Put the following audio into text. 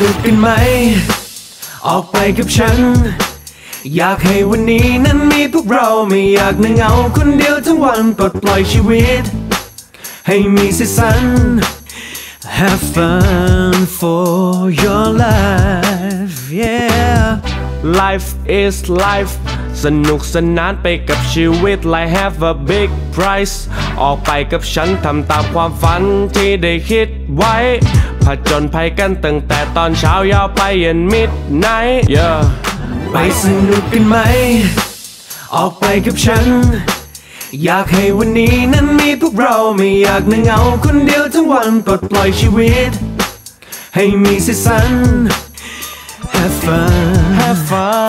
นุกกันไหม ออกไปกับฉัน อยากให้วันนี้นั้นมีพวกเราไม่อยากนั่งเหงาคนเดียวทั้งวันปลดปล่อยชีวิต ให้มีสีสัน Have fun for your life yeah Life is life สนุกสนานไปกับชีวิต Like have a big prize ออกไปกับฉันทำตามความฝันที่ได้คิดไว้ จญภัยกันตั้งแต่ตอนเช้ายาวไปยันมิดไนท์ yeah ไปสนุกกันไหม ออกไปกับฉัน อยากให้วันนี้นั้นมีพวกเราไม่อยากนั่งเหงาคนเดียวทั้งวันปลดปล่อยชีวิต ให้มีสีสัน Have fun Have fun